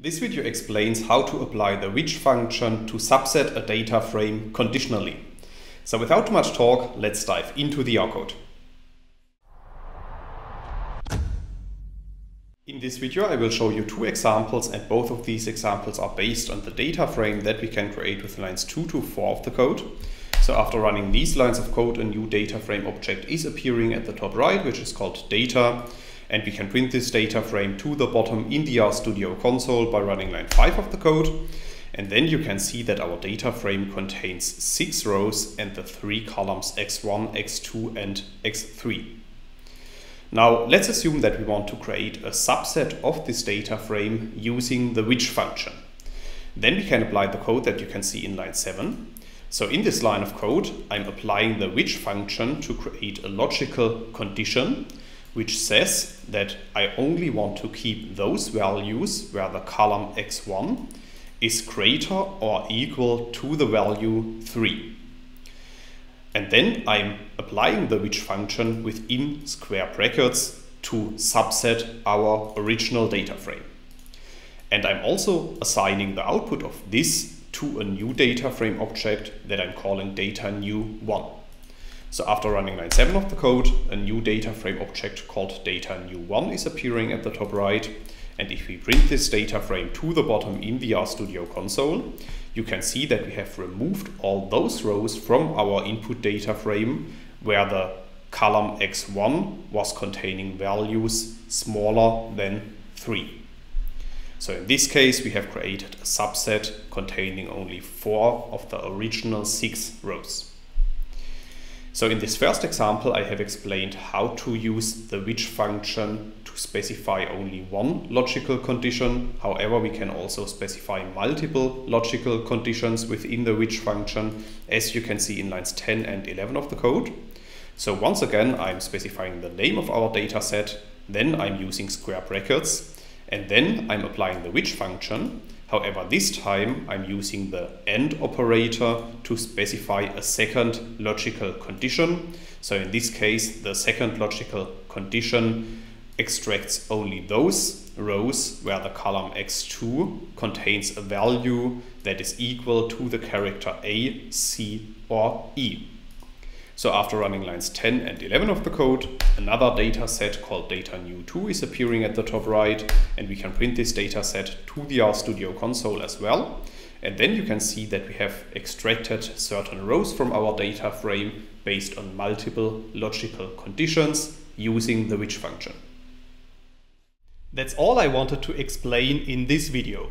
This video explains how to apply the which function to subset a data frame conditionally. So without too much talk, let's dive into the R code. In this video I will show you two examples and both of these examples are based on the data frame that we can create with lines 2 to 4 of the code. So after running these lines of code, a new data frame object is appearing at the top right, which is called data. And we can print this data frame to the bottom in the RStudio console by running line 5 of the code. And then you can see that our data frame contains six rows and the three columns x1, x2 and x3. Now let's assume that we want to create a subset of this data frame using the which function. Then we can apply the code that you can see in line 7. So in this line of code, I'm applying the which function to create a logical condition which says that I only want to keep those values where the column x1 is greater or equal to the value 3. And then I'm applying the which function within square brackets to subset our original data frame. And I'm also assigning the output of this to a new data frame object that I'm calling data new 1. So after running line 7 of the code, a new data frame object called data new 1 is appearing at the top right. And if we print this data frame to the bottom in the RStudio console, you can see that we have removed all those rows from our input data frame where the column x1 was containing values smaller than 3. So in this case, we have created a subset containing only four of the original six rows. So in this first example, I have explained how to use the which function to specify only one logical condition. However, we can also specify multiple logical conditions within the which function, as you can see in lines 10 and 11 of the code. So once again, I'm specifying the name of our data set, then I'm using square brackets, and then I'm applying the which function. However, this time I'm using the AND operator to specify a second logical condition. So in this case, the second logical condition extracts only those rows where the column x2 contains a value that is equal to the character A, C or E. So after running lines 10 and 11 of the code, another data set called data new 2 is appearing at the top right, and we can print this data set to the RStudio console as well. And then you can see that we have extracted certain rows from our data frame based on multiple logical conditions using the which function. That's all I wanted to explain in this video.